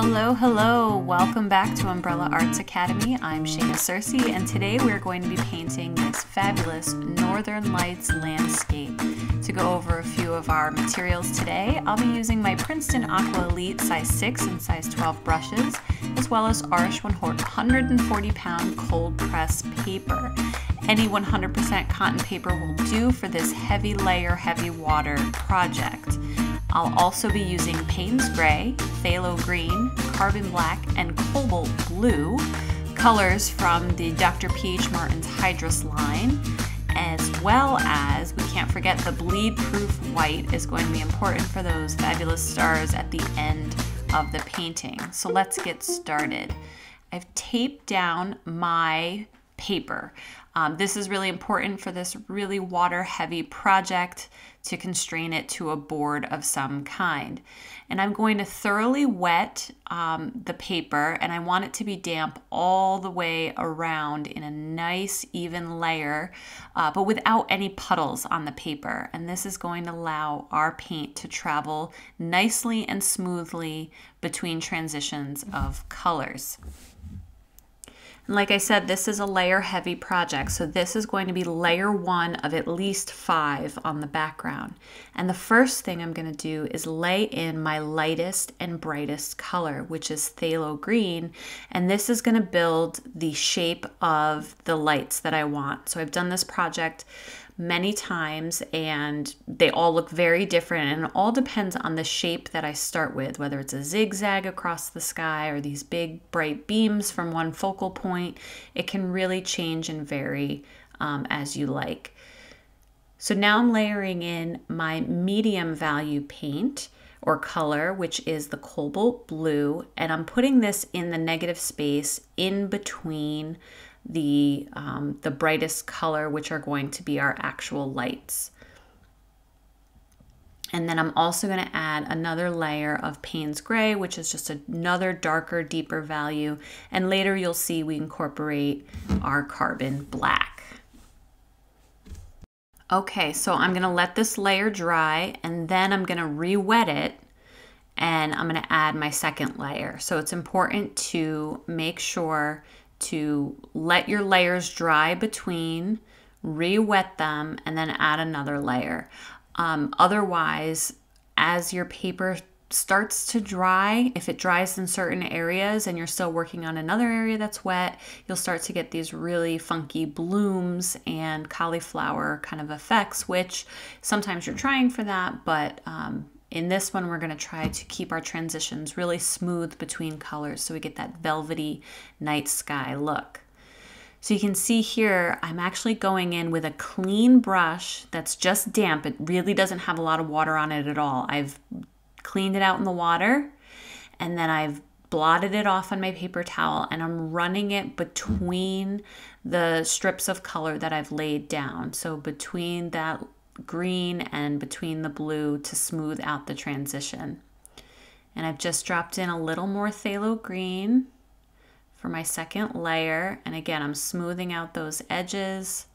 Hello, hello. Welcome back to Umbrella Arts Academy. I'm Shana Circe, and today we're going to be painting this fabulous Northern Lights landscape. To go over a few of our materials today, I'll be using my Princeton Aqua Elite size 6 and size 12 brushes, as well as Arches 140 pound cold press paper. Any 100% cotton paper will do for this heavy layer, heavy water project. I'll also be using Payne's Gray, Phthalo Green, Carbon Black, and Cobalt Blue, colors from the Dr. P.H. Martin's Hydrus line, as well as, we can't forget, the bleed proof white is going to be important for those fabulous stars at the end of the painting. So let's get started. I've taped down my paper. Um, this is really important for this really water heavy project to constrain it to a board of some kind. And I'm going to thoroughly wet um, the paper and I want it to be damp all the way around in a nice even layer, uh, but without any puddles on the paper. And this is going to allow our paint to travel nicely and smoothly between transitions of colors. Like I said, this is a layer heavy project. So this is going to be layer one of at least five on the background. And the first thing I'm gonna do is lay in my lightest and brightest color, which is phthalo green. And this is gonna build the shape of the lights that I want. So I've done this project many times and they all look very different and it all depends on the shape that I start with, whether it's a zigzag across the sky or these big bright beams from one focal point. It can really change and vary um, as you like. So now I'm layering in my medium value paint or color, which is the cobalt blue, and I'm putting this in the negative space in between the, um, the brightest color, which are going to be our actual lights. And then I'm also going to add another layer of Payne's Gray, which is just another darker, deeper value. And later you'll see we incorporate our carbon black. Okay, so I'm going to let this layer dry and then I'm going to re-wet it and I'm going to add my second layer. So it's important to make sure to let your layers dry between, re-wet them, and then add another layer. Um, otherwise, as your paper starts to dry, if it dries in certain areas and you're still working on another area that's wet, you'll start to get these really funky blooms and cauliflower kind of effects, which sometimes you're trying for that, but um, in this one, we're going to try to keep our transitions really smooth between colors so we get that velvety night sky look. So you can see here, I'm actually going in with a clean brush that's just damp. It really doesn't have a lot of water on it at all. I've cleaned it out in the water and then I've blotted it off on my paper towel and I'm running it between the strips of color that I've laid down. So between that green and between the blue to smooth out the transition. And I've just dropped in a little more phthalo green for my second layer. And again, I'm smoothing out those edges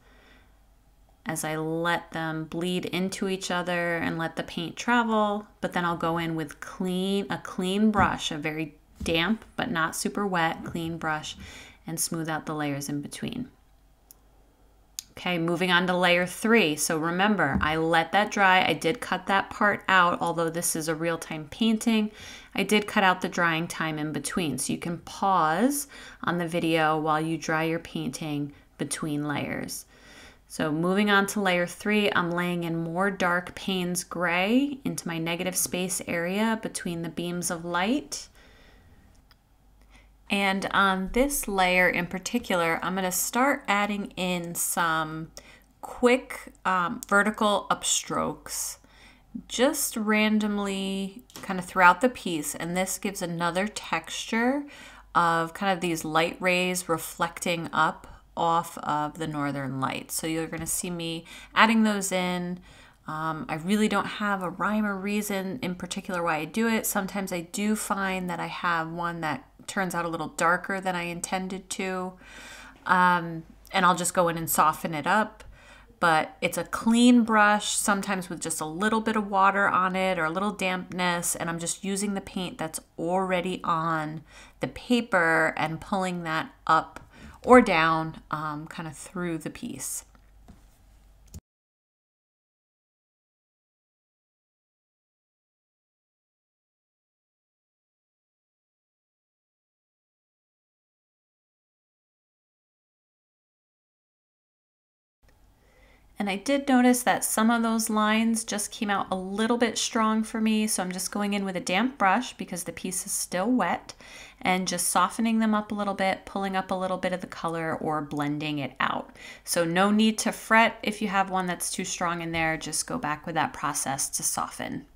as I let them bleed into each other and let the paint travel. But then I'll go in with clean, a clean brush, a very damp but not super wet, clean brush, and smooth out the layers in between. Okay, moving on to layer three. So remember, I let that dry. I did cut that part out, although this is a real-time painting. I did cut out the drying time in between. So you can pause on the video while you dry your painting between layers. So moving on to layer three, I'm laying in more dark Payne's Gray into my negative space area between the beams of light. And on this layer in particular, I'm going to start adding in some quick um, vertical upstrokes just randomly kind of throughout the piece. And this gives another texture of kind of these light rays reflecting up off of the northern lights. So you're going to see me adding those in. Um, I really don't have a rhyme or reason in particular why I do it. Sometimes I do find that I have one that turns out a little darker than I intended to. Um, and I'll just go in and soften it up. but it's a clean brush, sometimes with just a little bit of water on it or a little dampness, and I'm just using the paint that's already on the paper and pulling that up or down um, kind of through the piece. And I did notice that some of those lines just came out a little bit strong for me. So I'm just going in with a damp brush because the piece is still wet and just softening them up a little bit, pulling up a little bit of the color or blending it out. So no need to fret if you have one that's too strong in there, just go back with that process to soften.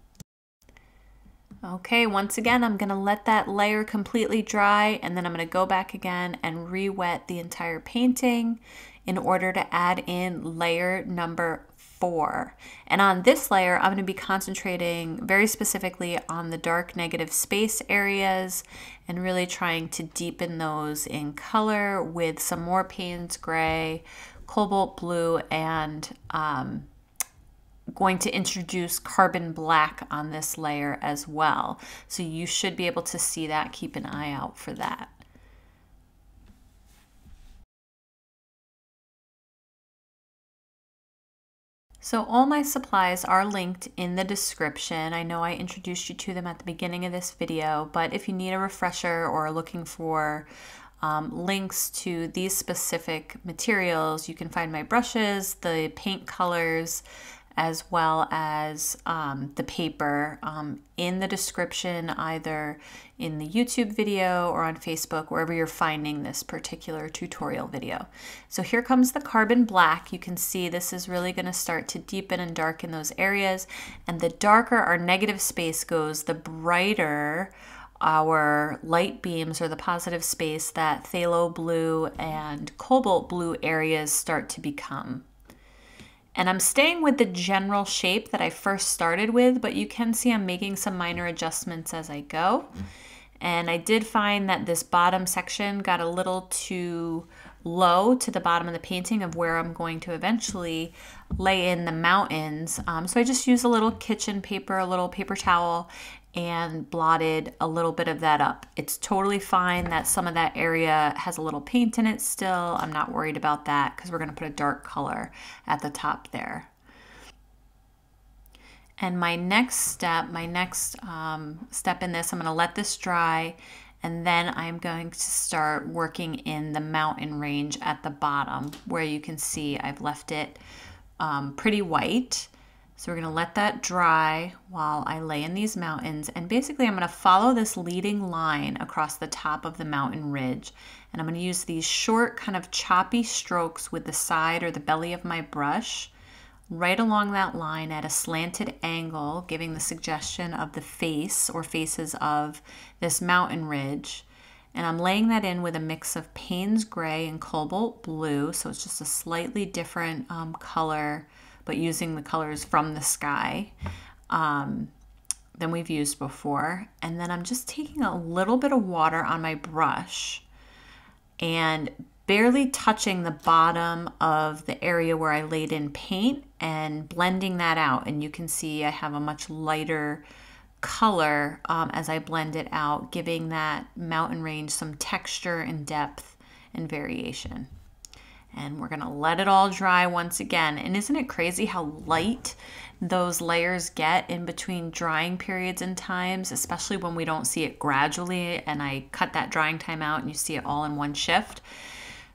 Okay, once again, I'm gonna let that layer completely dry and then I'm gonna go back again and re-wet the entire painting in order to add in layer number four. And on this layer, I'm going to be concentrating very specifically on the dark negative space areas and really trying to deepen those in color with some more Payne's Gray, Cobalt Blue, and um, going to introduce carbon black on this layer as well. So you should be able to see that. Keep an eye out for that. So all my supplies are linked in the description. I know I introduced you to them at the beginning of this video, but if you need a refresher or are looking for um, links to these specific materials, you can find my brushes, the paint colors, as well as um, the paper um, in the description, either in the YouTube video or on Facebook, wherever you're finding this particular tutorial video. So here comes the carbon black. You can see this is really gonna start to deepen and darken those areas. And the darker our negative space goes, the brighter our light beams or the positive space that phthalo blue and cobalt blue areas start to become. And I'm staying with the general shape that I first started with, but you can see I'm making some minor adjustments as I go. Mm. And I did find that this bottom section got a little too low to the bottom of the painting of where I'm going to eventually lay in the mountains. Um, so I just used a little kitchen paper, a little paper towel, and blotted a little bit of that up. It's totally fine that some of that area has a little paint in it still. I'm not worried about that because we're going to put a dark color at the top there. And my next step, my next um, step in this, I'm going to let this dry and then I'm going to start working in the mountain range at the bottom where you can see I've left it um, pretty white so we're going to let that dry while I lay in these mountains. And basically I'm going to follow this leading line across the top of the mountain ridge. And I'm going to use these short kind of choppy strokes with the side or the belly of my brush right along that line at a slanted angle, giving the suggestion of the face or faces of this mountain ridge. And I'm laying that in with a mix of Payne's Gray and Cobalt Blue. So it's just a slightly different um, color but using the colors from the sky um, than we've used before. And then I'm just taking a little bit of water on my brush and barely touching the bottom of the area where I laid in paint and blending that out. And you can see I have a much lighter color um, as I blend it out, giving that mountain range some texture and depth and variation and we're gonna let it all dry once again. And isn't it crazy how light those layers get in between drying periods and times, especially when we don't see it gradually and I cut that drying time out and you see it all in one shift.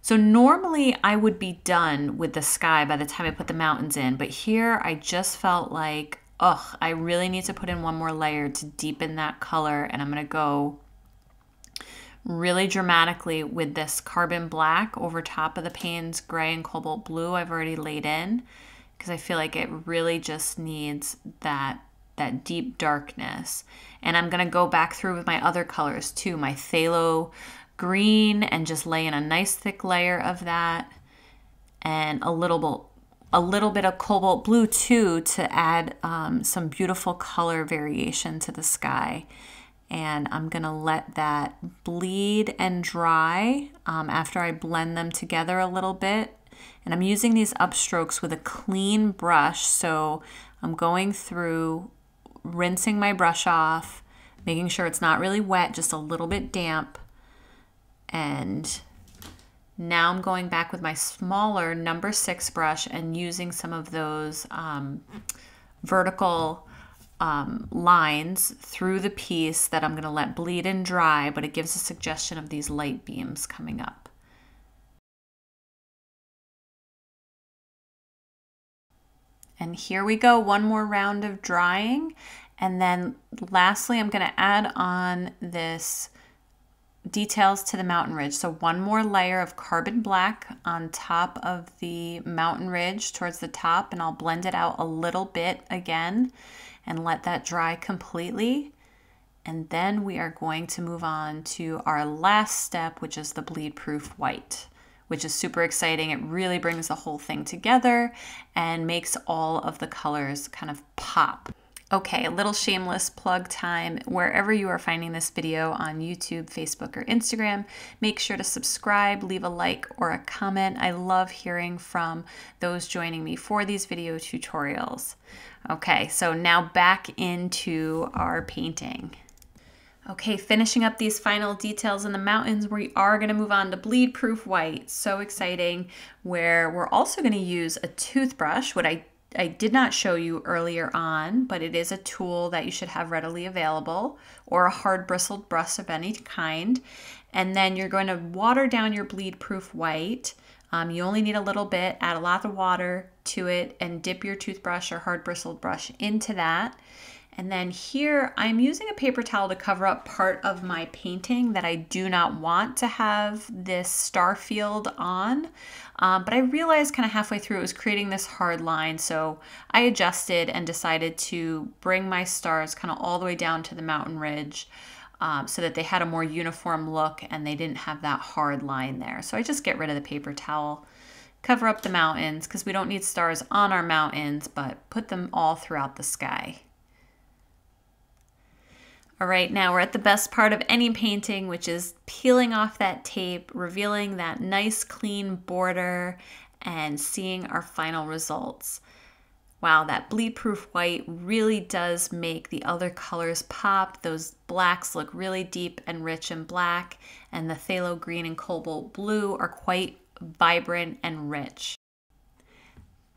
So normally I would be done with the sky by the time I put the mountains in, but here I just felt like, ugh, I really need to put in one more layer to deepen that color and I'm gonna go really dramatically with this carbon black over top of the Payne's gray and cobalt blue I've already laid in because I feel like it really just needs that that deep darkness. And I'm going to go back through with my other colors too, my phthalo green and just lay in a nice thick layer of that and a little bit a little bit of cobalt blue too to add um, some beautiful color variation to the sky and I'm gonna let that bleed and dry um, after I blend them together a little bit. And I'm using these upstrokes with a clean brush. So I'm going through, rinsing my brush off, making sure it's not really wet, just a little bit damp. And now I'm going back with my smaller number six brush and using some of those um, vertical um, lines through the piece that I'm going to let bleed and dry, but it gives a suggestion of these light beams coming up. And here we go, one more round of drying. And then lastly, I'm going to add on this details to the mountain ridge. So one more layer of carbon black on top of the mountain ridge towards the top and I'll blend it out a little bit again and let that dry completely. And then we are going to move on to our last step, which is the bleed proof white, which is super exciting. It really brings the whole thing together and makes all of the colors kind of pop. Okay, a little shameless plug time. Wherever you are finding this video on YouTube, Facebook, or Instagram, make sure to subscribe, leave a like or a comment. I love hearing from those joining me for these video tutorials. Okay, so now back into our painting. Okay, finishing up these final details in the mountains, we are gonna move on to bleed proof white. So exciting, where we're also gonna use a toothbrush, what I I did not show you earlier on, but it is a tool that you should have readily available or a hard bristled brush of any kind. And then you're going to water down your bleed proof white. Um, you only need a little bit, add a lot of water to it and dip your toothbrush or hard bristled brush into that. And then here I'm using a paper towel to cover up part of my painting that I do not want to have this star field on. Um, but I realized kind of halfway through it was creating this hard line. So I adjusted and decided to bring my stars kind of all the way down to the mountain ridge. Um, so that they had a more uniform look and they didn't have that hard line there. So I just get rid of the paper towel, cover up the mountains because we don't need stars on our mountains, but put them all throughout the sky. All right, now we're at the best part of any painting, which is peeling off that tape, revealing that nice clean border, and seeing our final results. Wow, that bleed proof white really does make the other colors pop. Those blacks look really deep and rich and black, and the phthalo green and cobalt blue are quite vibrant and rich.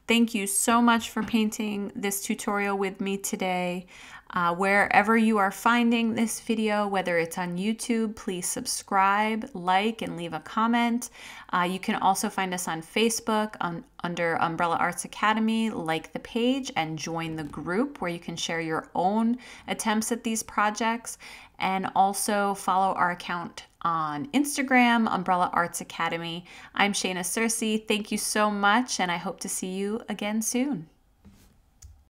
Thank you so much for painting this tutorial with me today. Uh, wherever you are finding this video, whether it's on YouTube, please subscribe, like, and leave a comment. Uh, you can also find us on Facebook on, under Umbrella Arts Academy, like the page and join the group where you can share your own attempts at these projects. And also follow our account on Instagram, Umbrella Arts Academy. I'm Shana Circe. Thank you so much, and I hope to see you again soon.